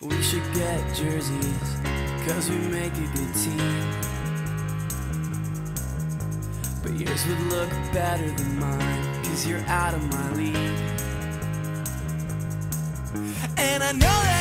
We should get jerseys, cause we make a good team. But yours would look better than mine, cause you're out of my league. And I know that.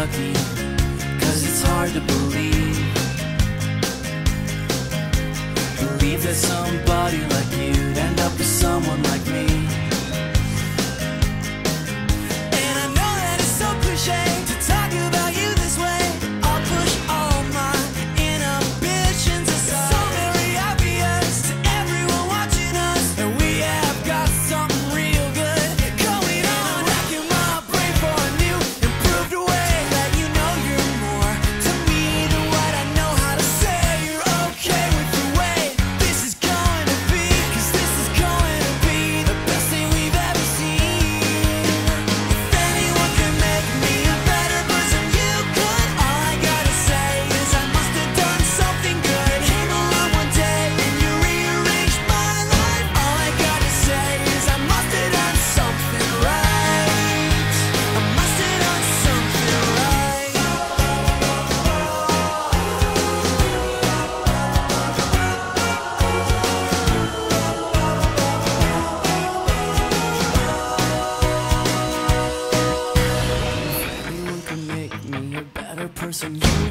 lucky, cause it's hard to believe. Believe that somebody like you'd end up with someone like me. sometimes you